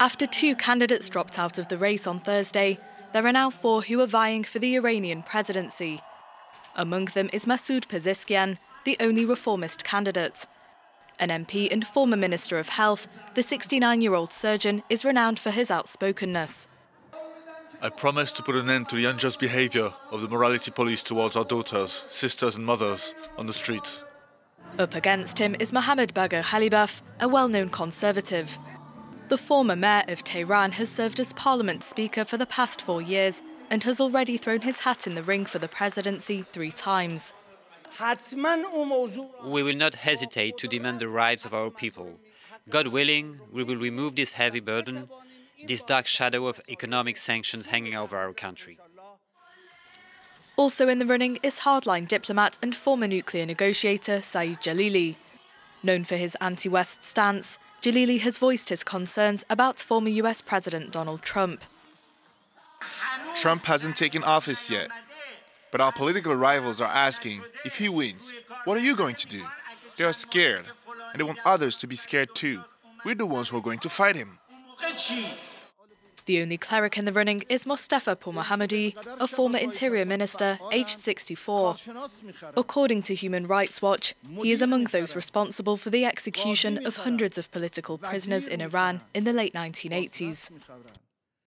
After two candidates dropped out of the race on Thursday, there are now four who are vying for the Iranian presidency. Among them is Masoud Pezeshkian, the only reformist candidate. An MP and former Minister of Health, the 69 year old surgeon is renowned for his outspokenness. I promise to put an end to the unjust behaviour of the morality police towards our daughters, sisters, and mothers on the streets. Up against him is Mohammad Bagher Ghalibaf, a well known conservative. The former mayor of Tehran has served as parliament speaker for the past four years and has already thrown his hat in the ring for the presidency three times. We will not hesitate to demand the rights of our people. God willing, we will remove this heavy burden, this dark shadow of economic sanctions hanging over our country. Also in the running is hardline diplomat and former nuclear negotiator Saeed Jalili. Known for his anti West stance, Jalili has voiced his concerns about former US President Donald Trump. Trump hasn't taken office yet. But our political rivals are asking if he wins, what are you going to do? They are scared, and they want others to be scared too. We're the ones who are going to fight him. The only cleric in the running is Mostafa Pourmohammadi, a former interior minister, aged 64. According to Human Rights Watch, he is among those responsible for the execution of hundreds of political prisoners in Iran in the late 1980s.